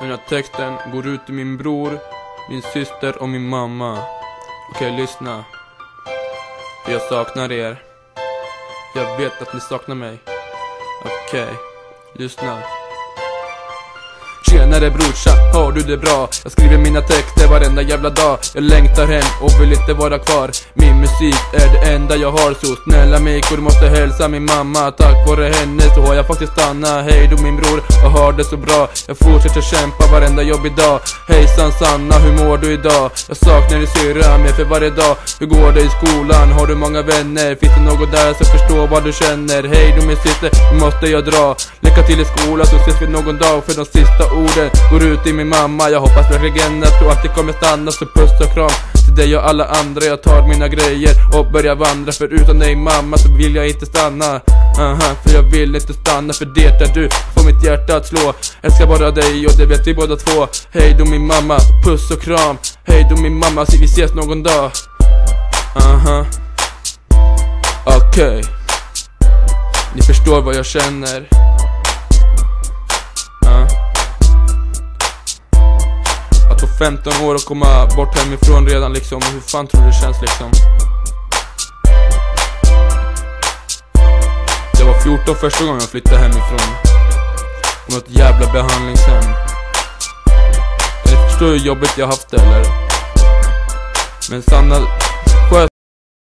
Den här texten går ut till min bror, min syster och min mamma. Okej, lyssna. För jag saknar er. Jag vet att ni saknar mig. Okej, lyssna. Tjenare brorsan, har du det bra? Jag skriver mina texter varenda jävla dag Jag längtar hem och vill inte vara kvar Min musik är det enda jag har Så snälla Mikko du måste hälsa min mamma Tack vare henne så har jag faktiskt stannat Hej då min bror, jag har det så bra Jag fortsätter kämpa varenda jobbig dag Hejsan Sanna, hur mår du idag? Jag saknar din syrra mer för varje dag Hur går det i skolan? Har du många vänner? Finns det något där som förstår vad du känner? Hej då min syster, nu måste jag dra Lycka till i skolan så ses vi någon dag för de sista åren orden går ut till min mamma. Jag hoppas verkligen att du alltid kommer stanna. Så puss och kram till dig och alla andra. Jag tar mina grejer och börjar vandra. För utan dig mamma så vill jag inte stanna. Aha, för jag vill inte stanna. För det är du får mitt hjärta att slå. Älskar bara dig och det vet vi båda två. Hej då min mamma, puss och kram. Hej då min mamma, så vi ses någon dag. Aha. Okej. Okay. Ni förstår vad jag känner. 15 år och komma bort hemifrån redan liksom Hur fan tror du det känns liksom? Jag var 14 första gången jag flyttade hemifrån På något jävla behandlingshem Ni förstår hur jobbigt jag haft det eller? Men Sanna